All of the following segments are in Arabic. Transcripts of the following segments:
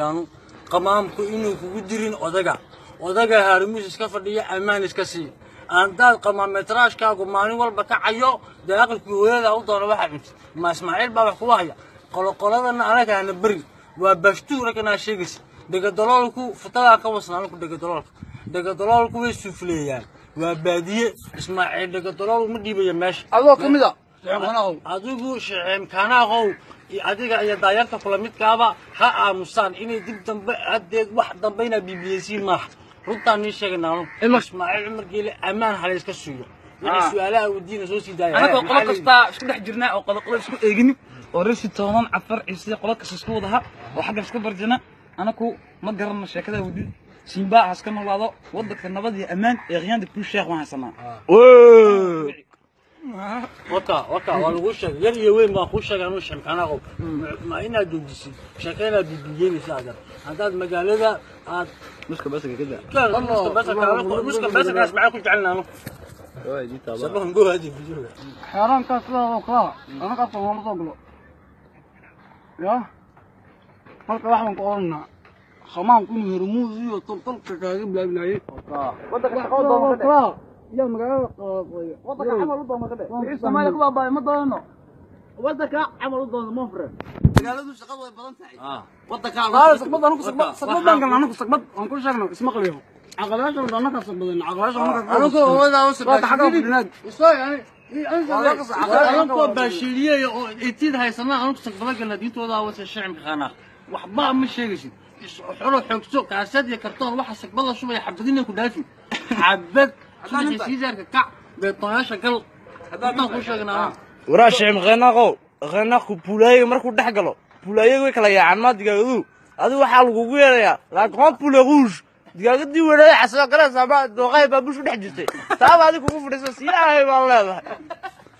yaanu qamaamku inuu kugu dirin odaga odaga haarimuus iska fadhiya ammaan iska sii aandaad qamaametraashkaagu maalin walba kacayo cayo dee aqalkii hooyadaa u doona waxaa cunti imaa ismaaciil baa wax kuga haya qoloqoladanna anaga beri berin waa baashtuurakana sheegaysa dhegadaloolku futadaa ka wasnaanku dhegadaloolka dhegadaloolku way suufleeyaan waa baadiye ismaaciil dhegadalool uma dhiibaya meesha adoo ka mid a adigu imkaanaaow adiga iyo daayaarta kula midkaaba ha aamusaan inay dib dambe haddeed wax dambe inaa biibiyeysiin maaha runtaa nii sheegaynaanu ismaaciil cumar geele ammaan halayska suuyo wixii su-aalaha wadiina soo sii daaya anakoo qolo kastaa isku dhex jirnaa oo qodoqodo isku eeginin oo resi tooban cafar ciise qolo kasta isku wadaha oo xagga iska barjana anaku ma garanno sheekada wadi siimbaa haska noolaado wadanka nabad iyo ammaan ee khiyaanta kuu sheekh waan haysanaa وقع وقع والغشة غير يوين ما غشة كانوا شمكانا قب ما إنا دوجسي شكلنا بدوجين سادر هذا المجال هذا مشكلة بس كده كان مشكلة بس كان مشكلة بس كان معاكم جعلنا له سبهم جو هذه في جوه حرام كسر وكلا أنا كسر ما نصقله يا مركب واحد قولنا خمام كن هرموزي وطلطل كاكي بلا بلا ودا كسر يوم قالوا وضك عمل وضو مغبي سمالك بابا ما ضلنا وضك عمل وضو مفرد قالوا شقد وي بدن تاعي اه وضك عمل سقبض انا سقبض سقبض بان قال انا سقبض انا كل شغله اسمع ليه عقلاش انا كسبض عقلاش انا كسبض انا كسبض انا كسبض انا anankoo baashiiliyey oo itiid haysana anaku saqbalagalna diintooda wasa shicibka qaanaa waxba ma sheegaysid xolo xoogso kaasad iyo kartoon waxa saqbada shubaya xabadinay ku dhaafi xabad waraa shicib qeenaqow qeenaqku buulaayaga markuu dhex galo buulaayaga way kala yaacaan maa digaagaduu adigu waxaa lagugu yeerayaa laakon pulaquush digaagadii wenaaya casoo galaysaa ma dooqahay baa bushu dhex jirtay taaba adi kugu fadhiiso siyahay baan leedahay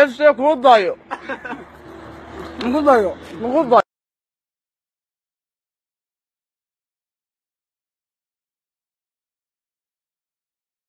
efse kuu dayo nugu dayo nugu dayo